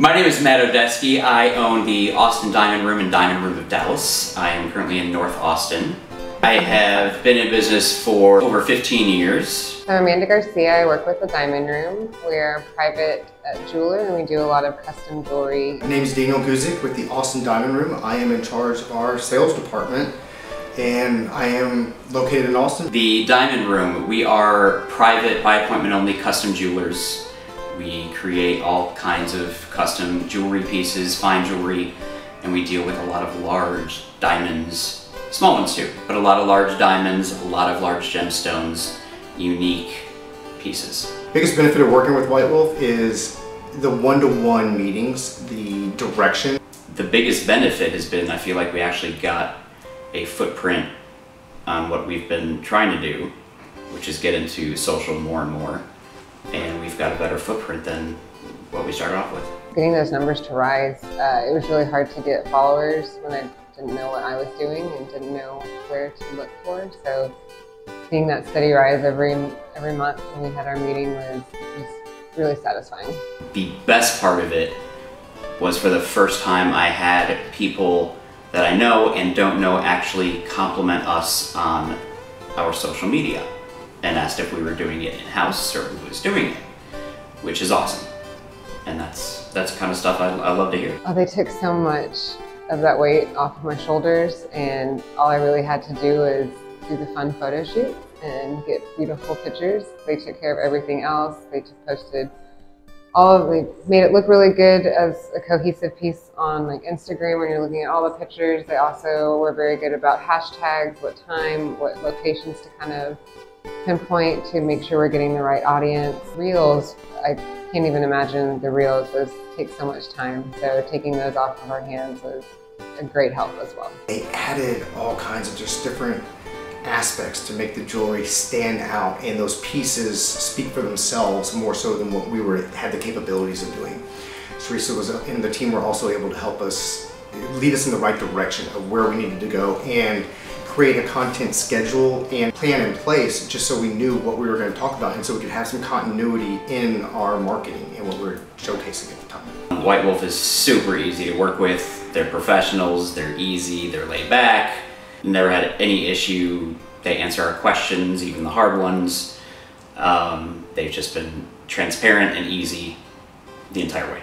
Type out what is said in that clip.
My name is Matt Odesky. I own the Austin Diamond Room and Diamond Room of Dallas. I am currently in North Austin. I have been in business for over 15 years. I'm Amanda Garcia. I work with the Diamond Room. We're a private uh, jeweler and we do a lot of custom jewelry. My name is Daniel Guzik with the Austin Diamond Room. I am in charge of our sales department and I am located in Austin. The Diamond Room, we are private by appointment only custom jewelers. We create all kinds of custom jewelry pieces, fine jewelry, and we deal with a lot of large diamonds, small ones too, but a lot of large diamonds, a lot of large gemstones, unique pieces. Biggest benefit of working with White Wolf is the one-to-one meetings, the direction. The biggest benefit has been I feel like we actually got a footprint on what we've been trying to do, which is get into social more and more and we've got a better footprint than what we started off with. Getting those numbers to rise, uh, it was really hard to get followers when I didn't know what I was doing and didn't know where to look for. So seeing that steady rise every every month when we had our meeting was, was really satisfying. The best part of it was for the first time I had people that I know and don't know actually compliment us on our social media and asked if we were doing it in-house or who was doing it, which is awesome. And that's that's kind of stuff I, I love to hear. Oh, they took so much of that weight off of my shoulders and all I really had to do was do the fun photo shoot and get beautiful pictures. They took care of everything else. They just posted all of they made it look really good as a cohesive piece on like Instagram when you're looking at all the pictures. They also were very good about hashtags, what time, what locations to kind of pinpoint to make sure we're getting the right audience. Reels, I can't even imagine the reels. Those take so much time. So taking those off of our hands was a great help as well. They added all kinds of just different aspects to make the jewelry stand out and those pieces speak for themselves more so than what we were had the capabilities of doing. Teresa was and the team were also able to help us lead us in the right direction of where we needed to go and create a content schedule and plan in place just so we knew what we were going to talk about and so we could have some continuity in our marketing and what we are showcasing at the time. White Wolf is super easy to work with. They're professionals, they're easy, they're laid back. Never had any issue. They answer our questions, even the hard ones. Um, they've just been transparent and easy the entire way.